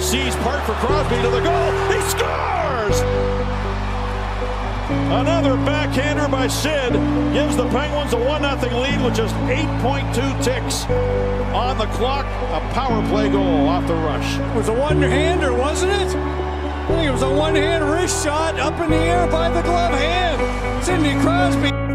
Sees park for Crosby to the goal. He scores! Another backhander by Sid gives the Penguins a 1-0 lead with just 8.2 ticks on the clock. A power play goal off the rush. It was a one-hander, wasn't it? I think it was a one-hand wrist shot up in the air by the glove hand. Sidney Crosby.